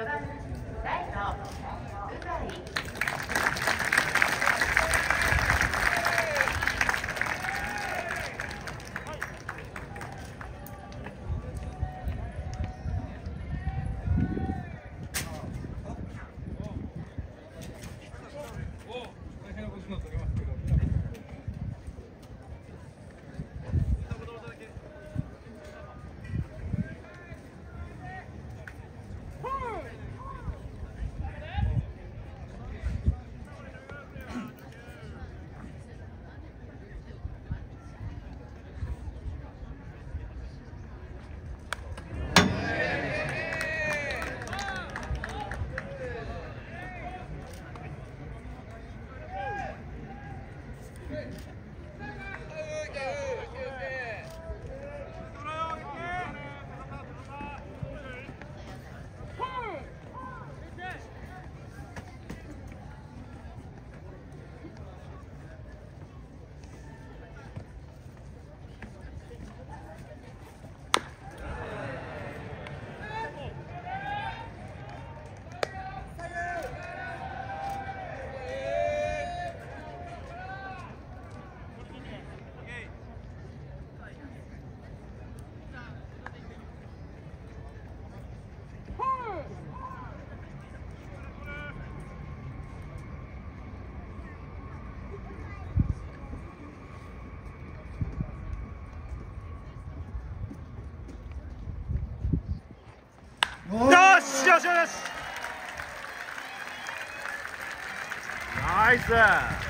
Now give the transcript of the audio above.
여자 よしよしよし。ナイス。